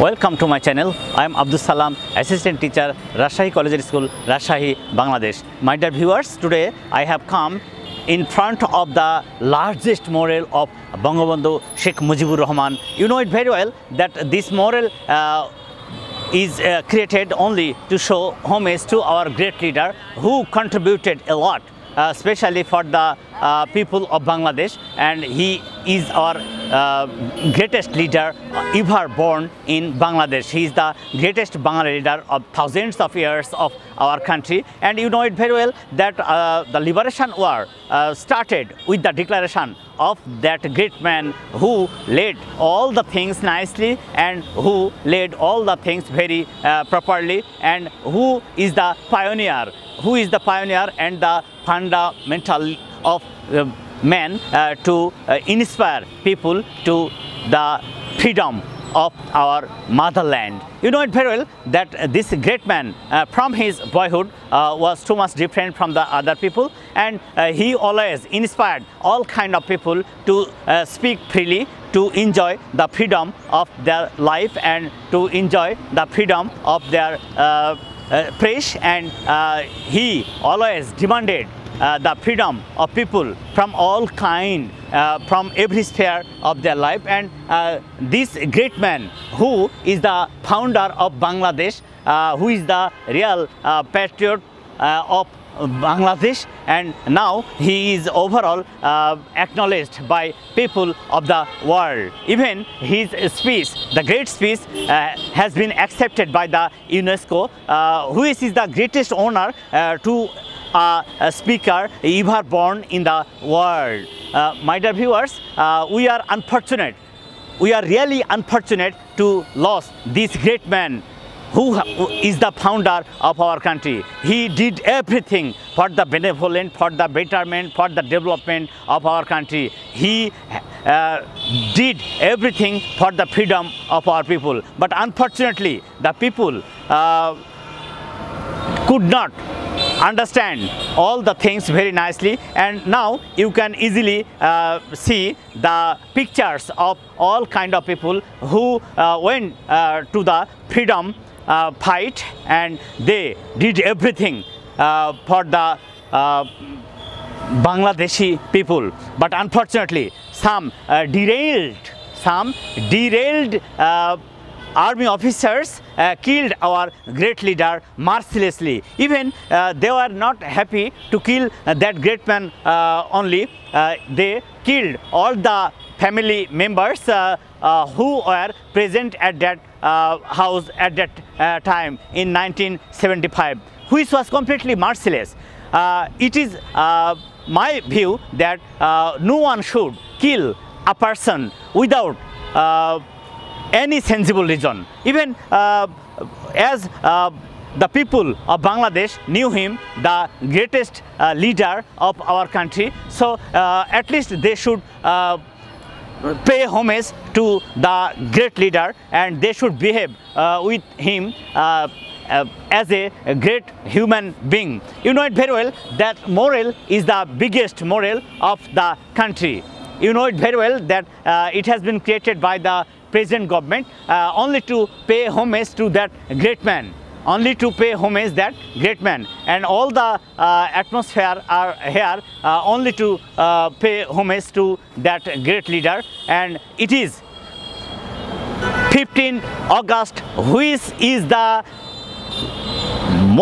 Welcome to my channel. I am Abdus Salam, assistant teacher, Rajshahi College School, Rajshahi, Bangladesh. My dear viewers, today I have come in front of the largest mural of Bangabandhu Sheikh Mujibur Rahman. You know it very well that this mural uh, is uh, created only to show homage to our great leader who contributed a lot uh, especially for the uh, people of Bangladesh and he is our uh, greatest leader ever born in Bangladesh. He is the greatest Bangla leader of thousands of years of our country and you know it very well that uh, the liberation war uh, started with the declaration of that great man who led all the things nicely and who led all the things very uh, properly and who is the pioneer who is the pioneer and the fundamental of uh, man uh, to uh, inspire people to the freedom of our motherland. You know it very well that this great man uh, from his boyhood uh, was too much different from the other people and uh, he always inspired all kind of people to uh, speak freely to enjoy the freedom of their life and to enjoy the freedom of their praise and he always demanded uh, the freedom of people from all kind uh, from every sphere of their life and uh, this great man who is the founder of Bangladesh uh, who is the real uh, patriot of Bangladesh and now he is overall uh, acknowledged by people of the world. Even his speech, the great speech uh, has been accepted by the UNESCO uh, who is the greatest honor to uh, speaker ever born in the world. Uh, my dear viewers, uh, we are unfortunate, we are really unfortunate to lose this great man who is the founder of our country. He did everything for the benevolent, for the betterment, for the development of our country. He uh, did everything for the freedom of our people. But unfortunately, the people uh, could not understand all the things very nicely and now you can easily uh, see the pictures of all kind of people who uh, went uh, to the freedom uh, fight and they did everything uh, for the uh, Bangladeshi people but unfortunately some uh, derailed some derailed uh, army officers uh, killed our great leader mercilessly. Even uh, they were not happy to kill uh, that great man uh, only. Uh, they killed all the family members uh, who were present at that house at that time in 1975, which was completely merciless. It is my view that no one should kill a person without any sensible reason. Even uh, as uh, the people of Bangladesh knew him the greatest uh, leader of our country, so uh, at least they should uh, pay homage to the great leader and they should behave uh, with him uh, as a, a, great human being. You know it very well that moral is the biggest moral of the country. You know it very well that uh, it has been created by the present government uh, only to pay homage to that great man. Only to pay homage that great man. And all the uh, atmosphere are here uh, only to uh, pay homage to that great leader. And it is 15 August which is the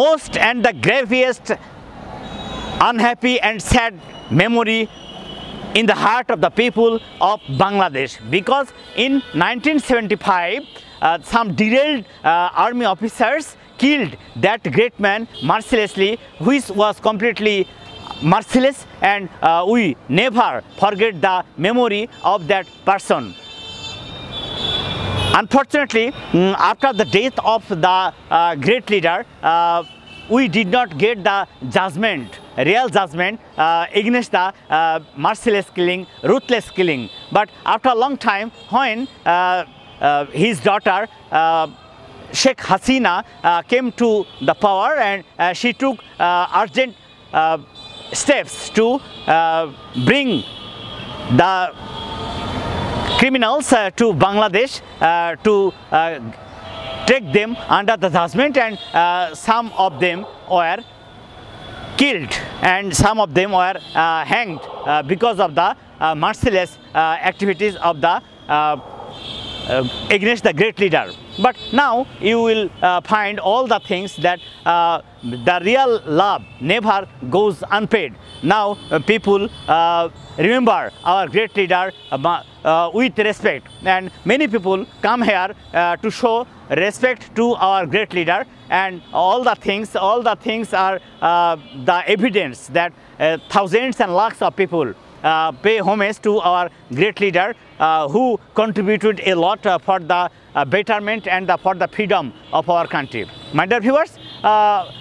most and the gravest unhappy and sad memory in the heart of the people of Bangladesh because in 1975 uh, some derailed uh, army officers killed that great man mercilessly which was completely merciless and uh, we never forget the memory of that person. Unfortunately, mm, after the death of the uh, great leader, uh, we did not get the judgment, real judgment uh, against the uh, merciless killing, ruthless killing. But after a long time, when uh, uh, his daughter uh, Sheikh Hasina uh, came to the power and uh, she took uh, urgent uh, steps to uh, bring the criminals uh, to Bangladesh uh, to uh, take them under the judgment and uh, some of them were killed and some of them were uh, hanged uh, because of the uh, merciless activities of the against the great leader. But now you will uh, find all the things that uh, the real love never goes unpaid. Now uh, people remember our great leader uh, uh, with respect, and many people come here uh, to show respect to our great leader. And all the things, all the things are uh, the evidence that thousands and lakhs of people uh, pay homage to our great leader uh, who contributed a lot uh, for the betterment and the, for the freedom of our country. My dear viewers,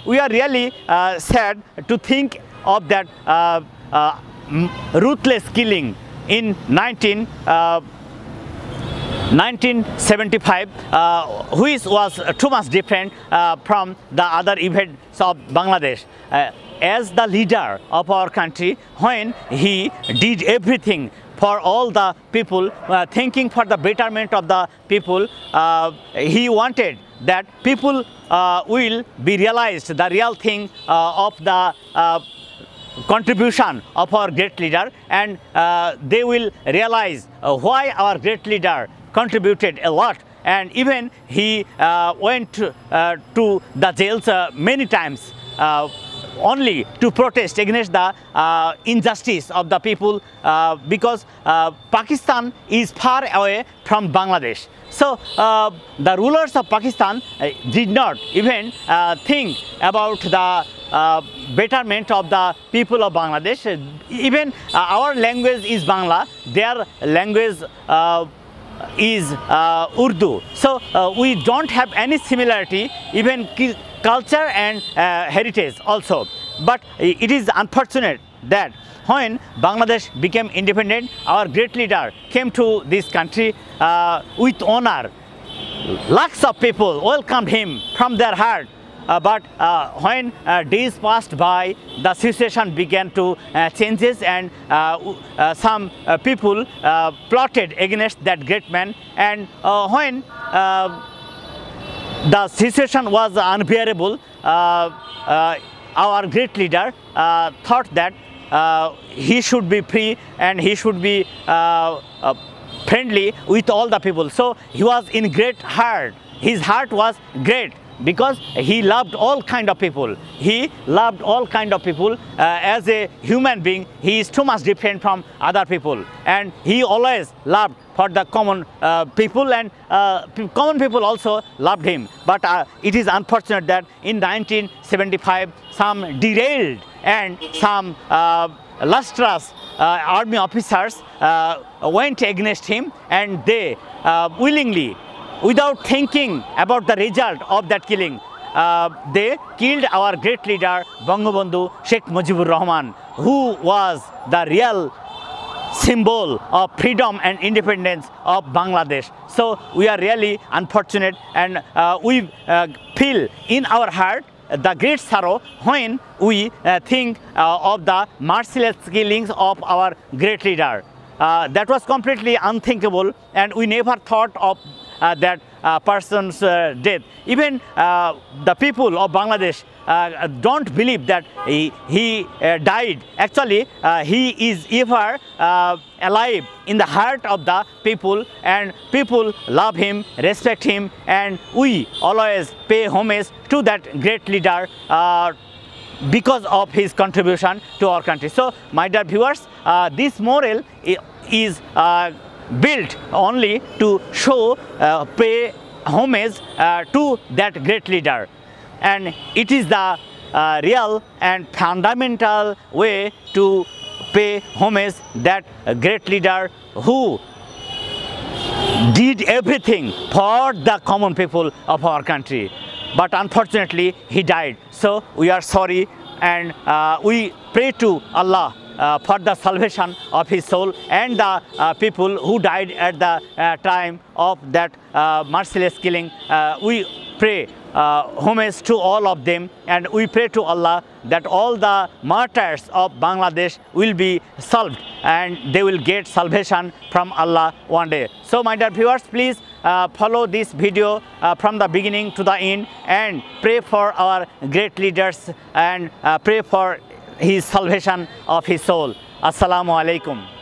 we are really sad to think of that ruthless killing in 19. Uh, 1975, uh, which was too much different uh, from the other events of Bangladesh. Uh, as the leader of our country, when he did everything for all the people, uh, thinking for the betterment of the people, uh, he wanted that people uh, will be realized the real thing uh, of the uh, contribution of our great leader and uh, they will realize uh, why our great leader contributed a lot and even he uh, went uh, to the jails uh, many times uh, only to protest against the uh, injustice of the people uh, because uh, Pakistan is far away from Bangladesh. So the rulers of Pakistan did not even think about the uh, betterment of the people of Bangladesh. Even uh, our language is Bangla, their language uh, is uh, Urdu. So uh, we don't have any similarity, even culture and heritage also. But it is unfortunate that when Bangladesh became independent, our great leader came to this country with honor. Lakhs of people welcomed him from their heart. Uh, but uh, when uh, days passed by, the situation began to changes, and some people plotted against that great man. And when the situation was unbearable, our great leader thought that uh, he should be free and he should be uh, uh, friendly with all the people. So he was in great heart. His heart was great because he loved all kind of people. He loved all kind of people. Uh, as a human being, he is too much different from other people, and he always loved for the common uh, people and uh, common people also loved him but uh, it is unfortunate that in 1975 some derailed and some uh, lustrous uh, army officers went against him and they willingly without thinking about the result of that killing uh, they killed our great leader Bangabandhu Sheikh Mujibur Rahman who was the real symbol of freedom and independence of Bangladesh. So we are really unfortunate and uh, we uh, feel in our heart the great sorrow when we uh, think uh, of the merciless killings of our great leader. Uh, that was completely unthinkable and we never thought of uh, that uh, person's uh, death. Even uh, the people of Bangladesh uh, don't believe that he, he uh, died. Actually, uh, he is ever uh, alive in the heart of the people, and people love him, respect him, and we always pay homage to that great leader. Uh, because of his contribution to our country. So, my dear viewers, uh, this moral is uh, built only to show, uh, pay homage uh, to that great leader. And it is the uh, real and fundamental way to pay homage that great leader who did everything for the common people of our country. But unfortunately, he died. So we are sorry and uh, we pray to Allah for the salvation of his soul and the uh, people who died at the uh, time of that uh, merciless killing. Uh, we pray uh, homage to all of them and we pray to Allah that all the martyrs of Bangladesh will be solved and they will get salvation from Allah one day. So my dear viewers, please uh, follow this video uh, from the beginning to the end and pray for our great leaders and uh, pray for his salvation of his soul. Assalamu alaikum.